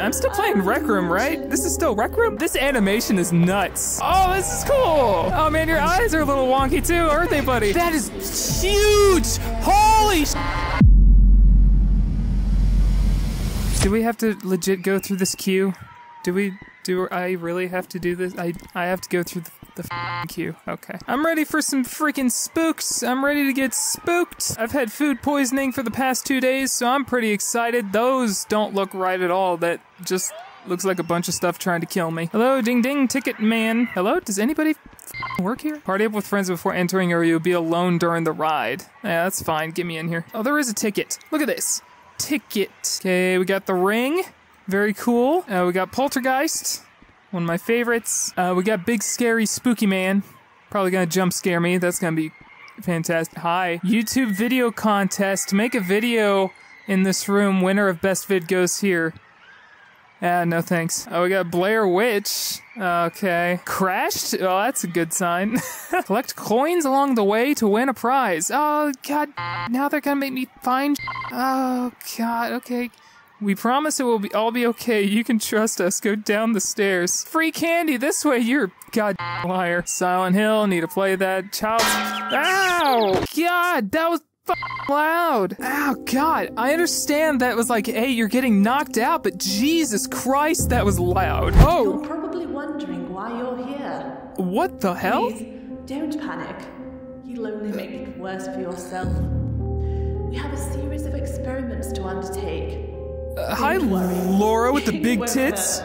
I'm still playing Rec Room, right? This is still Rec Room? This animation is nuts. Oh, this is cool. Oh man, your eyes are a little wonky too, aren't they, buddy? That is huge. Holy Do we have to legit go through this queue? Do we, do I really have to do this? I, I have to go through the the f- queue. Okay. I'm ready for some freaking spooks. I'm ready to get spooked. I've had food poisoning for the past two days, so I'm pretty excited. Those don't look right at all. That just looks like a bunch of stuff trying to kill me. Hello, ding ding, ticket man. Hello, does anybody work here? Party up with friends before entering or you'll be alone during the ride. Yeah, that's fine. Get me in here. Oh, there is a ticket. Look at this. Ticket. Okay, we got the ring. Very cool. Uh, we got Poltergeist one of my favorites. Uh, we got Big Scary Spooky Man. Probably gonna jump scare me. That's gonna be fantastic. Hi. YouTube video contest. Make a video in this room. Winner of best vid goes here. Ah, no thanks. Oh, we got Blair Witch. Okay. Crashed? Oh, that's a good sign. Collect coins along the way to win a prize. Oh, God. Now they're gonna make me find. Oh, God. Okay. We promise it will be all be okay. You can trust us. Go down the stairs. Free candy this way. You're god liar. Silent Hill. Need to play that. Child. Ow! God, that was loud. Oh God, I understand that was like, hey, you're getting knocked out, but Jesus Christ, that was loud. Oh. You're probably wondering why you're here. What the hell? Please, don't panic. You'll only make it worse for yourself. We have a series of experiments to undertake. Uh, hi, Laura with the big tits.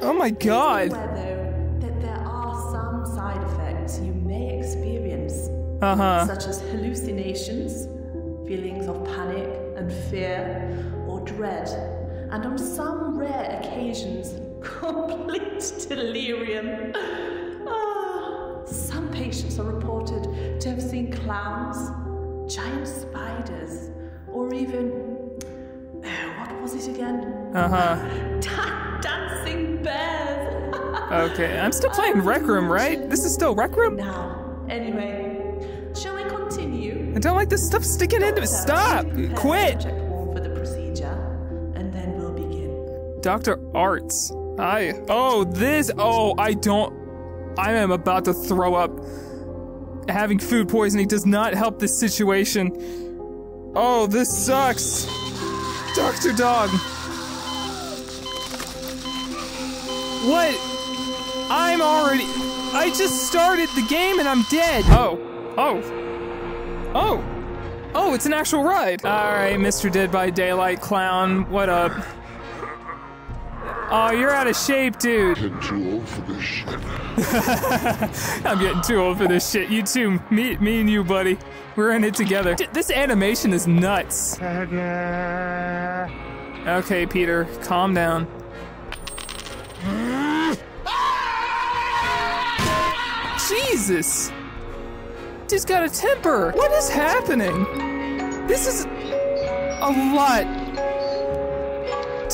Oh my god. Aware, though, that there are some side effects you may experience. Uh huh. Such as hallucinations, feelings of panic and fear or dread, and on some rare occasions, complete delirium. Ah, some patients are reported to have seen clowns, giant spiders, or even was it again? Uh huh. dancing bears. okay, I'm still playing Rec Room, right? This is still Rec Room? Now, anyway, shall we continue? I don't like this stuff sticking Doctor, into me. Stop! Quit! For the procedure, and then we'll begin. Dr. Arts. I. Oh, this. Oh, I don't. I am about to throw up. Having food poisoning does not help this situation. Oh, this sucks. Dr. Dog! What? I'm already. I just started the game and I'm dead! Oh. Oh. Oh. Oh, it's an actual ride! Alright, Mr. Dead by Daylight Clown, what up? Oh, you're out of shape, dude. Getting too old for this shit. I'm getting too old for this shit. You too. Me, me and you, buddy. We're in it together. This animation is nuts. Okay, Peter, calm down. Jesus! Just got a temper. What is happening? This is a lot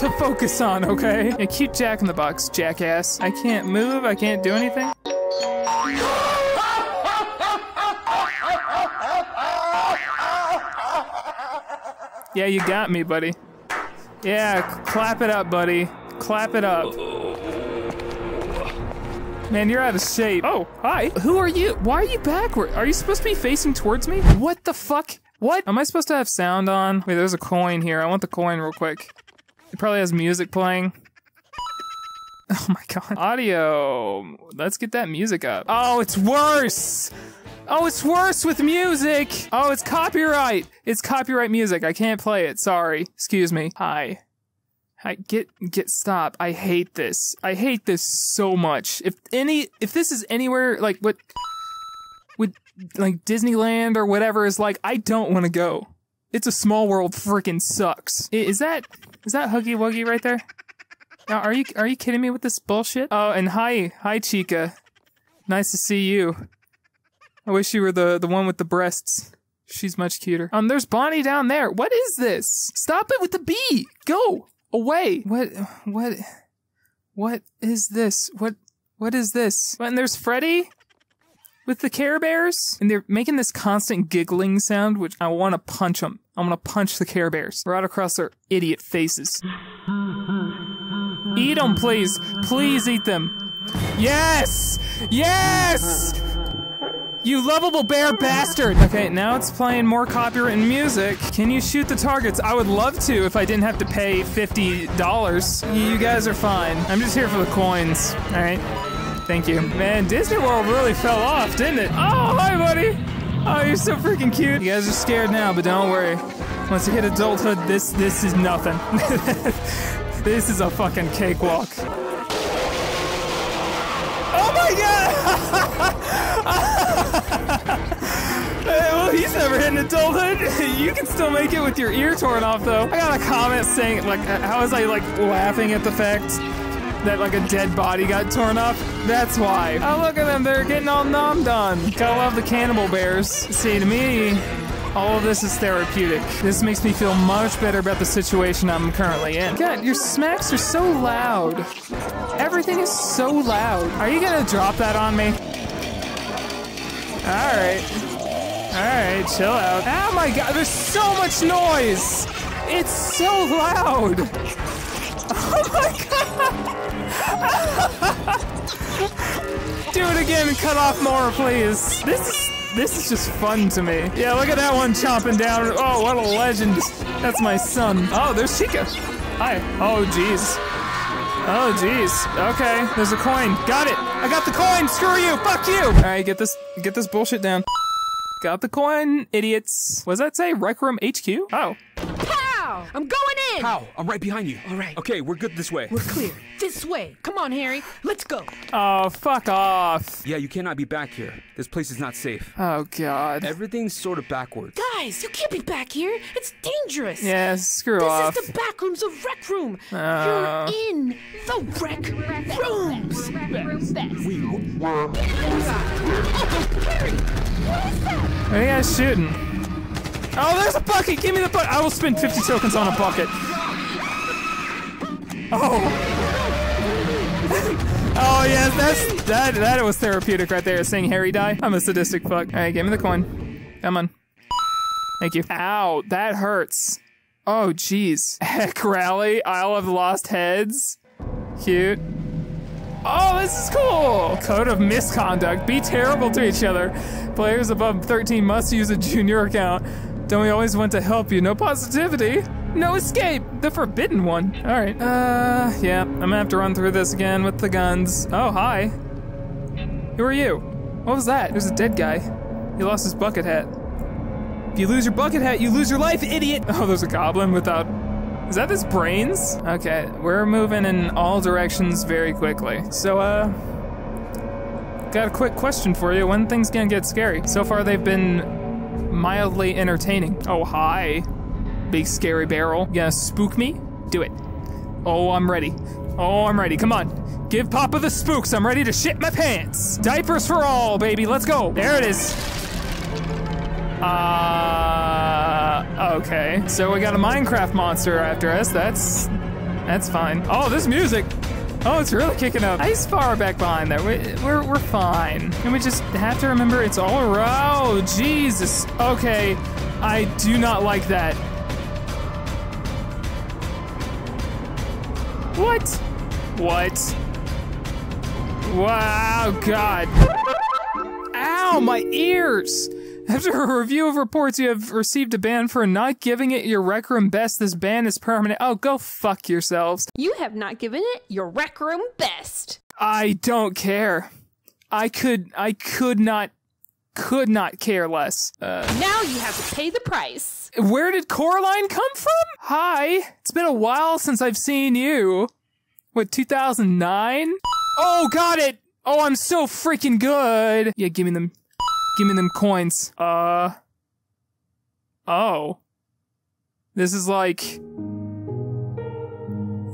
to focus on, okay? A cute Jack in the Box, jackass. I can't move, I can't do anything. Yeah, you got me, buddy. Yeah, clap it up, buddy. Clap it up. Man, you're out of shape. Oh, hi. Who are you? Why are you backward? Are you supposed to be facing towards me? What the fuck? What? Am I supposed to have sound on? Wait, there's a coin here. I want the coin real quick. It probably has music playing. Oh my god. Audio. Let's get that music up. Oh, it's worse! Oh, it's worse with music! Oh, it's copyright! It's copyright music. I can't play it. Sorry. Excuse me. Hi. Hi. Get, get, stop. I hate this. I hate this so much. If any, if this is anywhere, like, what, with, like, Disneyland or whatever is like, I don't want to go. It's a small world freaking sucks. Is that, is that Huggy Wuggy right there? Now, are you are you kidding me with this bullshit? Oh, and hi, hi, Chica. Nice to see you. I wish you were the the one with the breasts. She's much cuter. Um, there's Bonnie down there. What is this? Stop it with the bee. Go away. What? What? What is this? What? What is this? And there's Freddy with the Care Bears, and they're making this constant giggling sound, which I want to punch them. I'm gonna punch the Care Bears right across their idiot faces. Eat them, please. Please eat them. Yes! Yes! You lovable bear bastard! Okay, now it's playing more copywritten music. Can you shoot the targets? I would love to if I didn't have to pay $50. You guys are fine. I'm just here for the coins, alright? Thank you. Man, Disney World really fell off, didn't it? Oh, hi, buddy! Oh, you're so freaking cute. You guys are scared now, but don't worry. Once you hit adulthood, this this is nothing. this is a fucking cakewalk. Oh my god! well, he's never hit adulthood. You can still make it with your ear torn off, though. I got a comment saying, like, uh, how was I, like, laughing at the fact that, like, a dead body got torn up? That's why. Oh, look at them. They're getting all nom done. Gotta love the cannibal bears. See, to me, all of this is therapeutic. This makes me feel much better about the situation I'm currently in. God, your smacks are so loud. Everything is so loud. Are you gonna drop that on me? Alright. Alright, chill out. Oh my god, there's so much noise! It's so loud! Oh my god! Do it again and cut off more, please. This is this is just fun to me. Yeah, look at that one chomping down. Oh, what a legend. That's my son. Oh, there's Chica. Hi. Oh, jeez. Oh, jeez. Okay, there's a coin. Got it. I got the coin. Screw you. Fuck you. All right, get this get this bullshit down. Got the coin, idiots. What does that say? Rec Room HQ? Oh. Pow! I'm going in! How? I'm right behind you. All right. Okay, we're good this way. We're clear. This way. Come on, Harry. Let's go. Oh, fuck off. Yeah, you cannot be back here. This place is not safe. Oh, God. Everything's sort of backwards. Guys, you can't be back here. It's dangerous. Yeah, screw This off. is the back rooms of Rec Room. Oh. You're in the Rec Rooms. We were. Oh, Harry! What is What are you guys shooting? Oh, there's a bucket! Give me the bucket! I will spend 50 tokens on a bucket. Oh. oh, yes, that's, that, that was therapeutic right there, seeing Harry die. I'm a sadistic fuck. Alright, give me the coin. Come on. Thank you. Ow, that hurts. Oh, jeez. Heck rally, Isle of Lost Heads. Cute. Oh, this is cool! Code of misconduct. Be terrible to each other. Players above 13 must use a junior account. Don't we always want to help you? No positivity. No escape. The forbidden one. Alright. Uh, yeah. I'm gonna have to run through this again with the guns. Oh, hi. Who are you? What was that? There's a dead guy. He lost his bucket hat. If you lose your bucket hat, you lose your life, idiot! Oh, there's a goblin without is that his brains? Okay, we're moving in all directions very quickly. So, uh, got a quick question for you. When things gonna get scary? So far, they've been mildly entertaining. Oh, hi, big scary barrel. You gonna spook me? Do it. Oh, I'm ready. Oh, I'm ready. Come on. Give Papa the spooks. I'm ready to shit my pants. Diapers for all, baby. Let's go. There it is. Uh, okay. So we got a Minecraft monster after us. That's that's fine. Oh, this music. Oh, it's really kicking up. He's far back behind there. We, we're we're fine. And we just have to remember it's all around. Oh, Jesus. Okay, I do not like that. What? What? Wow, God. Ow, my ears! After a review of reports, you have received a ban for not giving it your Rec Room best. This ban is permanent. Oh, go fuck yourselves. You have not given it your rec room best. I don't care. I could, I could not, could not care less. Uh, Now you have to pay the price. where did Coraline come from? Hi, it's been a while since I've seen you. What, 2009? Oh, got it! Oh, I'm so freaking good! Yeah, give me them. Give me them coins. Uh. Oh. This is like.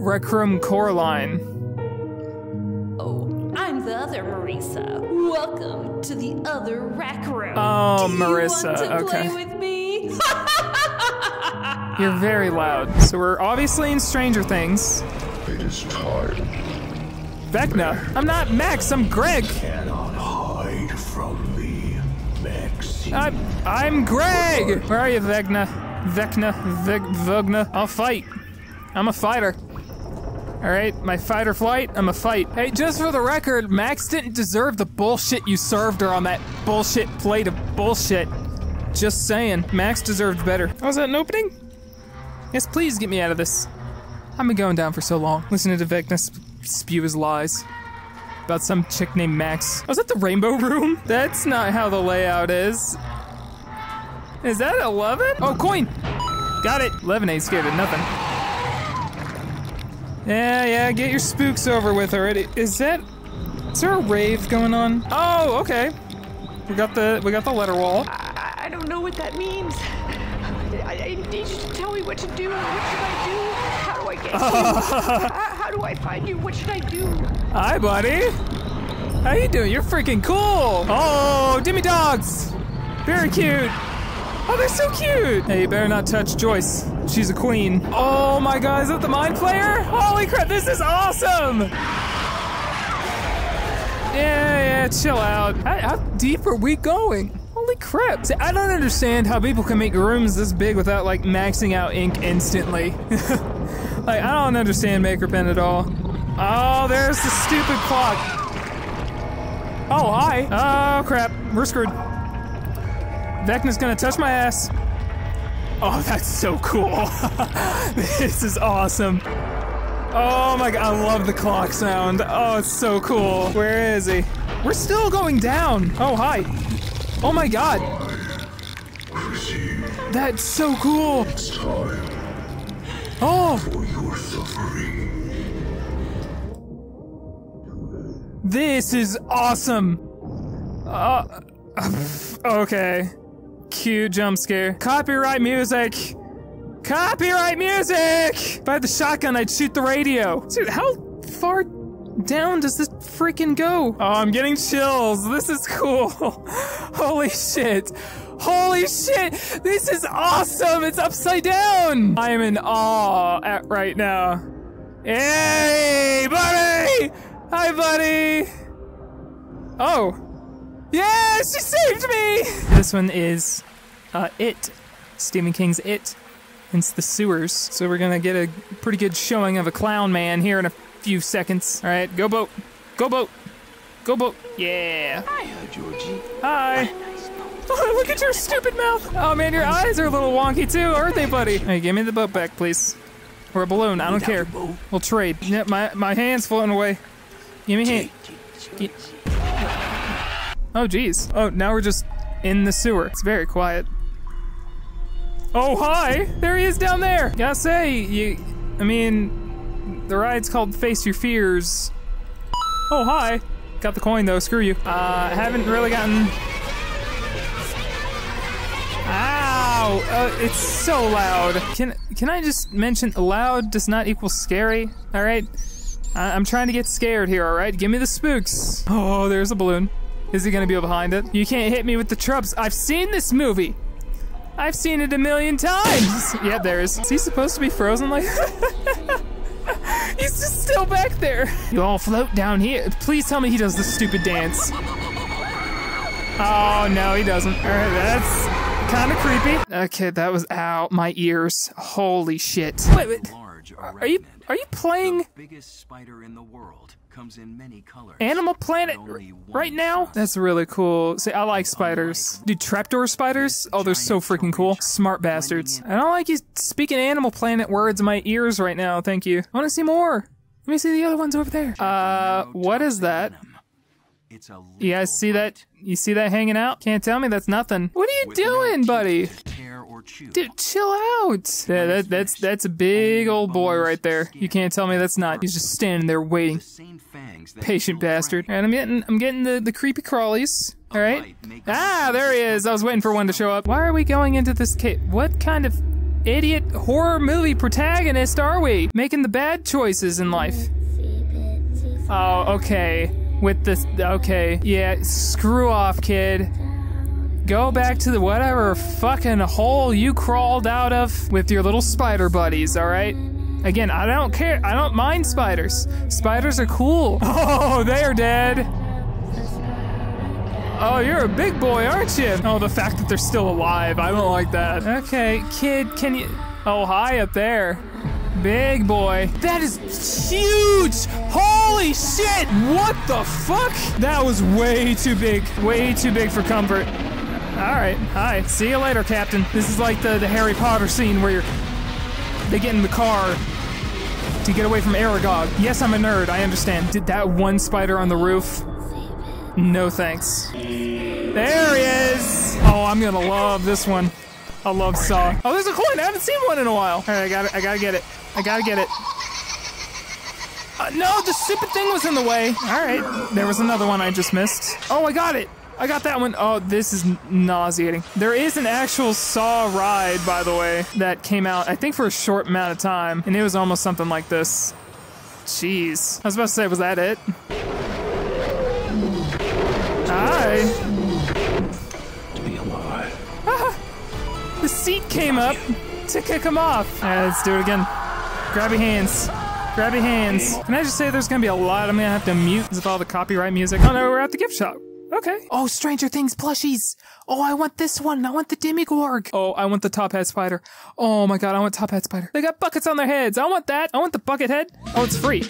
Rec Room Coraline. Oh, I'm the other Marisa. Welcome to the other rec room. Oh, Do Marissa, You want to okay. play with me? You're very loud. So we're obviously in Stranger Things. It is time. Vecna. I'm not Max, I'm Greg. Cannot I'm, I'm Greg! Where are you, Vecna? Vecna, Veg, Vegna. I'll fight. I'm a fighter. All right, my fight or flight, I'm a fight. Hey, just for the record, Max didn't deserve the bullshit you served her on that bullshit plate of bullshit. Just saying, Max deserved better. Oh, is that an opening? Yes, please get me out of this. I've been going down for so long, listening to Vecna sp- spew his lies about some chick named Max. Oh, Was that the rainbow room? That's not how the layout is. Is that 11? Oh, coin! Got it. 11 ain't scared of nothing. Yeah, yeah, get your spooks over with already. Is that. Is there a rave going on? Oh, okay. We got the we got the letter wall. I, I don't know what that means. I, I need you to tell me what to do. What should I do? How do I get you? how, do I find you? What should I do? Hi, buddy. How you doing? You're freaking cool. Oh, Demodogs. Very cute. Oh, they're so cute. Hey, you better not touch Joyce. She's a queen. Oh my god, is that the Mind Flayer? Holy crap, this is awesome. Yeah, yeah, chill out. How, how deep are we going? Holy crap. See, I don't understand how people can make rooms this big without like maxing out ink instantly. like, I don't understand Maker Pen at all. Oh, there's the stupid clock. Oh, hi. Oh, crap. We're screwed. Vecna's gonna touch my ass. Oh, that's so cool. this is awesome. Oh my god, I love the clock sound. Oh, it's so cool. Where is he? We're still going down. Oh, hi. Oh my god. That's so cool. Oh, suffering. this is awesome. Uh, okay. Cute jump scare. Copyright music. Copyright music! If I had the shotgun, I'd shoot the radio. Dude, how far down does this freaking go? Oh, I'm getting chills. This is cool. Holy shit. Holy shit! This is awesome! It's upside down! I am in awe at right now. Hey, buddy! Hi, buddy! Oh. Yeah, she saved me! This one is uh, It. Stephen King's It. Hence the sewers. So we're gonna get a pretty good showing of a clown man here in a few seconds. Alright, go boat. Go boat. Go boat. Yeah. Hi, Georgie. Hi. Oh, look at your stupid mouth. Oh man, your eyes are a little wonky too, aren't they, buddy? Hey, give me the boat back, please. Or a balloon. I don't care. We'll trade. Yeah, my my hand's floating away. Give me a hand. Gi- Oh, geez. Oh, now we're just in the sewer. It's very quiet. Oh, hi! There he is down there! Gotta say, you. I mean, the ride's called Face Your Fears. Oh, hi! Got the coin though, screw you. Uh, haven't really gotten. Uh, it's so loud. Can can I just mention loud does not equal scary? All right. I- I'm trying to get scared here. All right. Give me the spooks. Oh, there's a balloon. Is he gonna be behind it? You can't hit me with the trubs. I've seen this movie. I've seen it a million times. yeah, there is. Is he supposed to be frozen like? He's just still back there. You all float down here. Please tell me he does the stupid dance. Oh no, he doesn't. All right, that's kind of creepy. Okay, that was out my ears. Holy shit. Wait, wait. Are you are you playing The biggest spider in the world comes in many colors. Animal Planet but only r- one right now? That's really cool. See, I like spiders. Dude, trapdoor spiders? Oh, they're so freaking cool. Smart bastards. I don't like you speaking Animal Planet words in my ears right now. Thank you. I want to see more. Let me see the other ones over there. Uh, what is that? It's a You guys see that? You see that hanging out? Can't tell me that's nothing. What are you with doing, teeth buddy? tear or chew. Dude, chill out. Yeah, that, that's that's a big old boy right there. You can't tell me that's not. He's just standing there waiting. The same fangs that Patient bastard. Frank. And I'm getting I'm getting the, the creepy crawlies. All right. Ah, there he is. I was waiting for one to show up. Why are we going into this cave? What kind of idiot horror movie protagonist are we? Making the bad choices in life. Oh, okay. With this, okay, yeah. Screw off, kid. Go back to the whatever fucking hole you crawled out of with your little spider buddies. All right. Again, I don't care. I don't mind spiders. Spiders are cool. Oh, they are dead. Oh, you're a big boy, aren't you? Oh, the fact that they're still alive. I don't like that. Okay, kid, can you. Oh, hi up there. Big boy. That is huge! Holy shit! What the fuck? That was way too big. Way too big for comfort. Alright, hi. See you later, Captain. This is like the, the Harry Potter scene where you're they get in the car to get away from Aragog. Yes, I'm a nerd, I understand. Did that one spider on the roof? No thanks. There he is! Oh, I'm gonna love this one. I love Saw. Oh, there's a coin! I haven't seen one in a while. Alright, I got it. I gotta get it. I gotta get it. Uh, no, the stupid thing was in the way. Alright, there was another one I just missed. Oh, I got it! I got that one. Oh, this is nauseating. There is an actual Saw ride, by the way, that came out, I think for a short amount of time, and it was almost something like this. Jeez. I was about to say, was that it? Hi. Seat came up to kick him off. Alright, let's do it again. Grab your hands. Grab your hands. Can I just say there's gonna be a lot I'm gonna have to mute of all the copyright music? Oh no, we're at the gift shop. Okay. Oh, Stranger Things plushies. Oh, I want this one. I want the Demigorg. Oh, I want the Top Hat Spider. Oh my god, I want Top Hat Spider. They got buckets on their heads. I want that. I want the bucket head. Oh, it's free.